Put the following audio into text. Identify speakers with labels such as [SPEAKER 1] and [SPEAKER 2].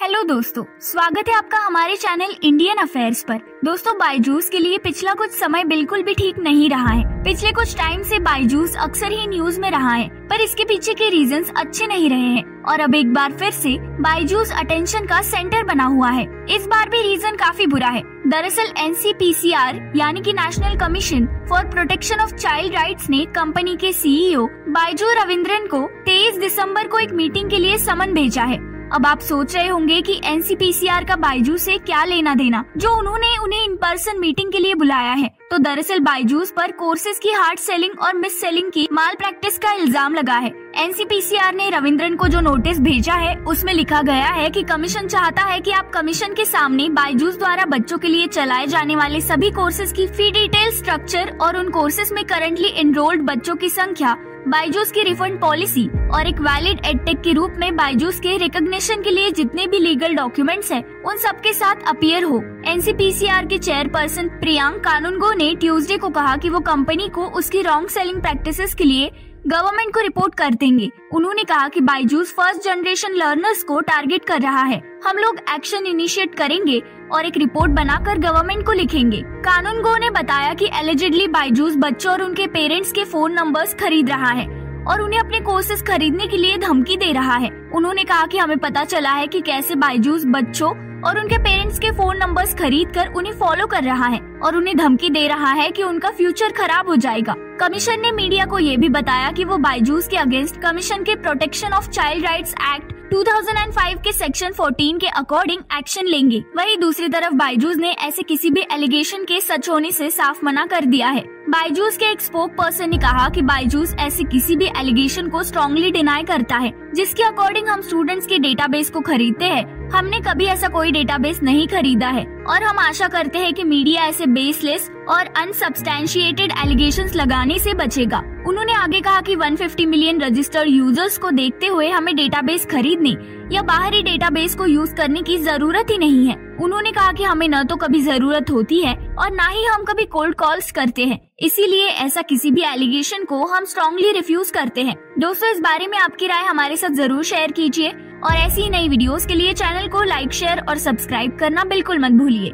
[SPEAKER 1] Hello दोस्तों। स्वागत है आपका हमारे चैनल इंडियन अफेयर्स पर। दोस्तों बाईजूस के लिए पिछला कुछ समय बिल्कुल भी ठीक नहीं रहा है। पिछले कुछ टाइम से बाईजूस अक्सर ही न्यूज़ में रहा है, पर इसके पीछे के रीजंस अच्छे नहीं रहे हैं। और अब एक बार फिर से बाईजूस अटेंशन का सेंटर बना हुआ है। इस बार भी रीजन काफ़ी बुरा है। दरअसल एनसीपीसीआर यानी कि National Commission for Protection of Child Rights ने कंपनी के सीईओ बाईजू रविंद्रन को 23 दिसंबर को एक मीटिंग के लिए समन भेजा है। अब आप सोच रहे होंगे कि एनसीपीसीआर का बाईजूस से क्या लेना देना, जो उन्होंने उन्हें इन पर्सन मीटिंग के लिए बुलाया है। तो दरअसल बाईजूस पर कोर्सेज की हार्ड सेलिंग और मिस सेलिंग की माल प्रैक्टिस का इल्ज़ाम लगा है। एनसीपीसीआर ने रविंद्रन को जो नोटिस भेजा है, उसमें लिखा गया है कि कमीशन चाहता है कि आप कमीशन के सामने बाईजूस द्वारा बच्चों के लिए चलाए जाने वाले सभी कोर्सेज की फ़ी डिटेल स्ट्रक्चर और उन कोर्सेज में करंटली एनरोल्ड बच्चों की संख्या बाईजूस की रिफंड पॉलिसी और एक वैलिड एडटेक के रूप में बाईजूस के रिकॉग्निशन के लिए जितने भी लीगल डॉक्यूमेंट्स हैं, उन सब के साथ अपियर हो। एनसीपीसीआर के चेयरपर्सन प्रियांक कानूनगो ने ट्यूसडे को कहा कि वो कंपनी को उसकी रॉन्ग सेलिंग प्रैक्टिसेस के लिए गवर्नमेंट को रिपोर्ट कर देंगे। उन्होंने कहा कि बाईजूस फ़र्स्ट जनरेशन लर्नर्स को टारगेट कर रहा है। हम लोग एक्शन इनिशिएट करेंगे और एक रिपोर्ट बनाकर गवर्नमेंट को लिखेंगे। कानून गो ने बताया कि एलिजिडली बाईजूस बच्चों और उनके पेरेंट्स के फ़ोन नंबर्स खरीद रहा है और उन्हें अपने कोर्सेज खरीदने के लिए धमकी दे रहा है। उन्होंने कहा कि हमें पता चला है कि कैसे बाईजूस बच्चों और उनके पेरेंट्स के फ़ोन नंबर्स खरीद कर उन्हें फॉलो कर रहा है। और उन्हें धमकी दे रहा है कि उनका फ्यूचर खराब हो जाएगा। कमीशन ने मीडिया को ये भी बताया कि वो बायजूस के अगेंस्ट कमीशन के protection of child rights act 2005 के सेक्शन 14 के अकॉर्डिंग एक्शन लेंगे। वहीं दूसरी तरफ़ बाईजूस ने ऐसे किसी भी एलिगेशन के सच होने से साफ़ मना कर दिया है। बाईजूस के एक स्पोक पर्सन ने कहा कि बाईजूस ऐसे किसी भी एलिगेशन को स्ट्रॉन्गली डिनाई करता है, जिसके अकॉर्डिंग हम स्टूडेंट्स के डेटाबेस को खरीदते हैं। हमने कभी ऐसा कोई डेटाबेस नहीं खरीदा है, और हम आशा करते हैं कि मीडिया ऐसे बेसलेस और अनसब्सटैंशिएटेड एलिगेशन लगाने से बचेगा। उन्होंने आगे कहा कि 150 मिलियन रजिस्टर्ड यूज़र्स को देखते हुए हमें डेटाबेस खरीदने या बाहरी डेटाबेस को यूज़ करने की ज़रूरत ही नहीं है। उन्होंने कहा कि हमें न तो कभी ज़रूरत होती है और न ही हम कभी कोल्ड कॉल्स करते हैं। इसीलिए ऐसा किसी भी एलिगेशन को हम स्ट्रॉन्गली रिफ्यूज करते हैं। दोस्तों, इस बारे में आपकी राय हमारे साथ ज़रूर शेयर कीजिए और ऐसी नई वीडियोस के लिए चैनल को लाइक शेयर और सब्सक्राइब करना बिल्कुल मत भूलिए।